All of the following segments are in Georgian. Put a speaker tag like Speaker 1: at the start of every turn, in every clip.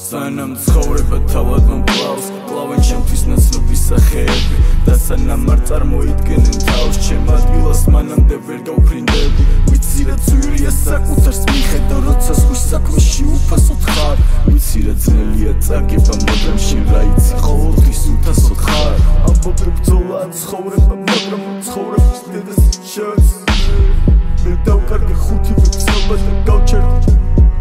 Speaker 1: სანამ ცხოვრება თავად მომკლავს კლავენ ჩემთვის ნაცნობის სახეები. და სანამ არ წარმოიდგენენ თავს ჩემ ადგილას მანამდე ვერ გავფრინდები ვიცი რა ძვირია საკუთარს მიხედო როცა სხვის საქმეში უფასოდ ხარ. ვიცი რა ძნელია წაგება მაგრამ შენ რა იცი? ყოველთვის უთასოდ ხარ. ამბობ ბრძოლა ცხოვრება მაგრამ მე დავკარგე ხუთი ვიწრობა და გავჩერდი.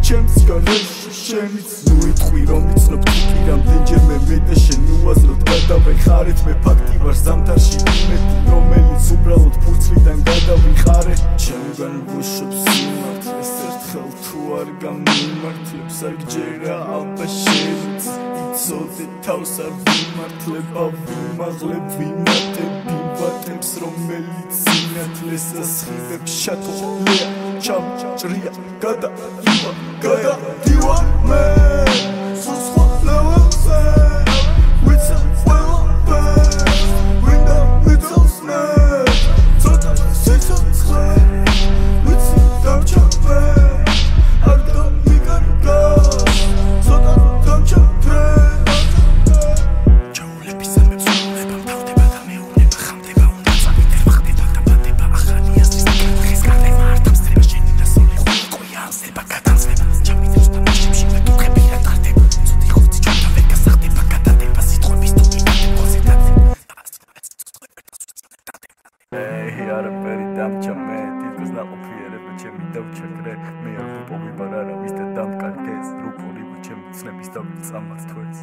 Speaker 1: ჩემს განეში შენიც ნუ იტყვი რომ იცნობ თუკი რამდენჯერმე მე და შენ უაზროდ გადავეხარეთ მე ფაქტი ვარ ზამთარში იმედი რომელიც უბრალოდ ფურცლიდან გადავიხარე. ჩემგან ვუშვებს სიმართლეს ერთხელ თუ არ გამიმართლებს არ გჯერა ალბა შენიც იცოდე თავს არ ვიმართლებ ავიმაღლებ ვიმატებ ვატებს რომელიც სინათლეს ასხივებს შატოხლია ჩამ ჭრია არაფერი დამჭა მე თვითონ დაყოფიერება ჩემი დავჩეკრე მე არ ვიპოვი ბარ არავის და დამკარგეს რუპული ჩემი ცნების და წამართვეს